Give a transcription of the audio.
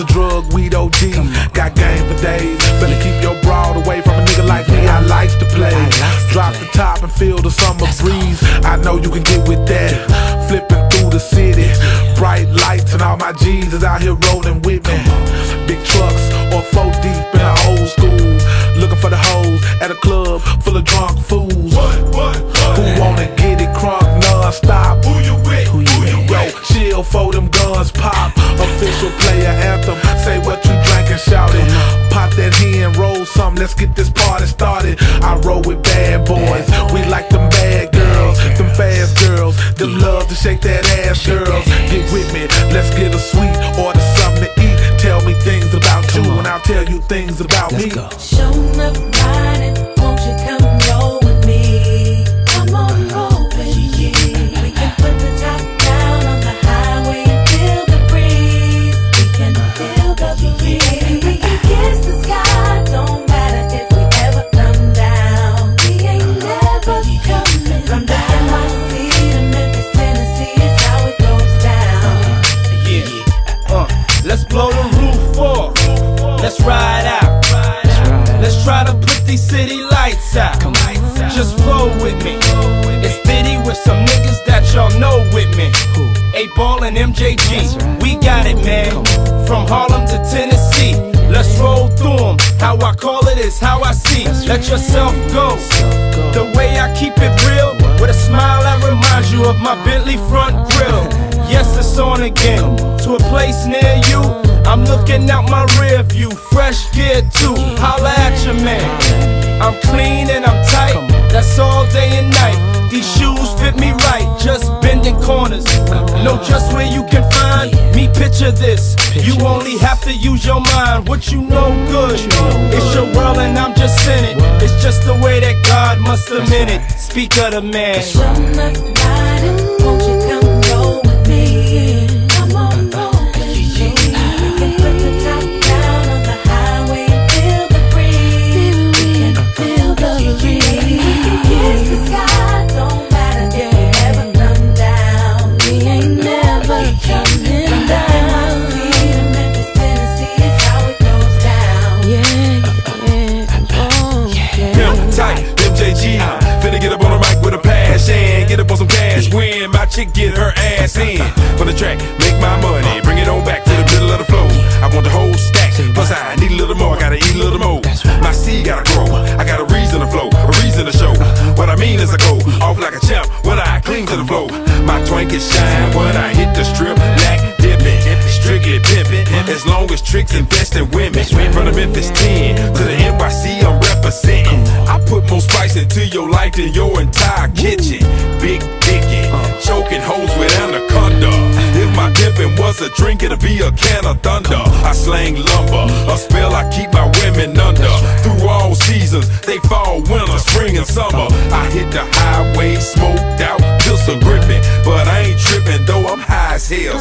the drug, weed OG. Got game for days. Better keep your broad away from a nigga like me. I like to play. Drop the top and feel the summer breeze. I know you can get with that. Flipping through the city. Bright lights and all my G's is out here rolling with me. Big trucks or four deep in the old school. Looking for the hoes at a club full of drunk fools. Who wanna get it crunk non-stop? Who you with? Who you Yo, chill for them guns pop. Official player Let's get this party started. I roll with bad boys. We like them bad girls, them fast girls. Them love to shake that ass girls. Get with me. Let's get a sweet order something to eat. Tell me things about you and I'll tell you things about me. Show enough riding, lights out. Just flow with me. It's Diddy with some niggas that y'all know with me. 8 Ball and MJG. We got it, man. From Harlem to Tennessee. Let's roll through 'em. How I call it is how I see. Let yourself go. The way I keep it real. With a smile that reminds you of my Bentley front grill. Yes, it's on again. To a place near you. I'm looking out my rear view. Fresh gear too. Holla at your man. I'm clean and I'm tight. That's all day and night. These shoes fit me right. Just bending corners. Know just where you can find me. Picture this. You only have to use your mind. What you know good. It's your world and I'm just in it. It's just the way that God must have meant it. Speak of the man. A passion. Get up on some cash. Win, my chick get her ass in. For the track, make my money. Bring it on back to the middle of the flow. I want the whole stack. Plus, I need a little more. I gotta eat a little more. My seed gotta grow. I got a reason to flow, a reason to show. What I mean is I go off like a champ when I cling to the flow. My twank is shine when I hit the strip. Black dipping, strictly pimping. As long as tricks invest in women. From the Memphis 10 to the NYC, I'm representing. Put more spice into your life than your entire kitchen. Big dickin', choking hoes with anaconda. If my dipping was a drink, it'd be a can of thunder. I slang lumber, a spell I keep my women under. Through all seasons, they fall, winter, spring, and summer. I hit the highway, smoked out, pistol gripping. But I ain't tripping, though I'm high as hell,